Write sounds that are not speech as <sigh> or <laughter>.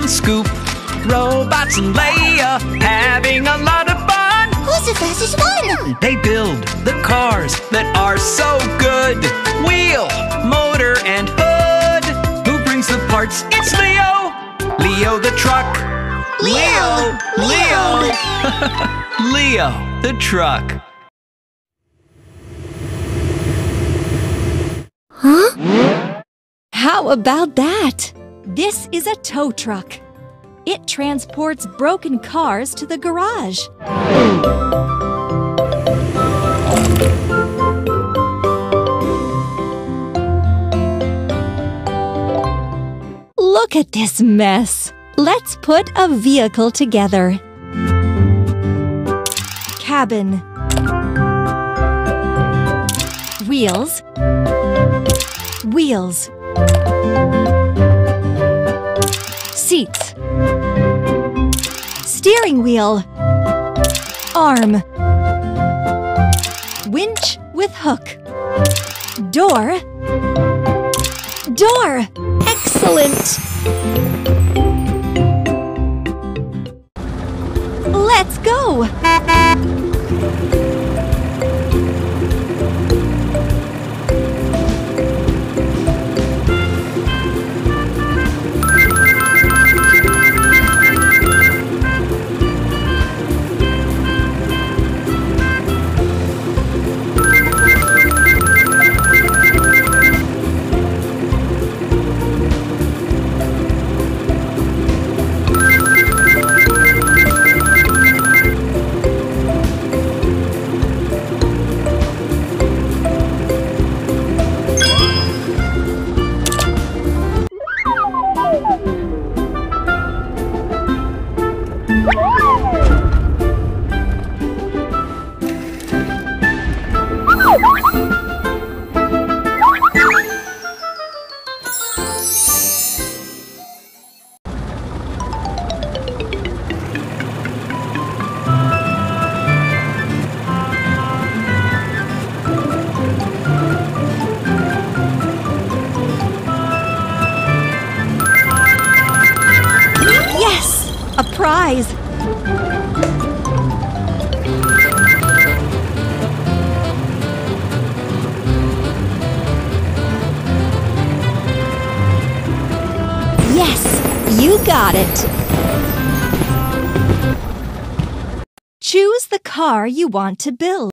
and Scoop, Robots and Leia, having a lot of fun. Who's the fastest one? They build the cars that are so good. Wheel, motor, and hood. Who brings the parts? It's Leo. Leo the truck. Leo! Leo. Leo <laughs> the truck. Huh? How about that? This is a tow truck. It transports broken cars to the garage. Look at this mess. Let's put a vehicle together. Cabin. Wheels. Wheels. Seats. Steering wheel. Arm. Winch with hook. Door. Door. Excellent. Let's go. A prize! Yes! You got it! Choose the car you want to build.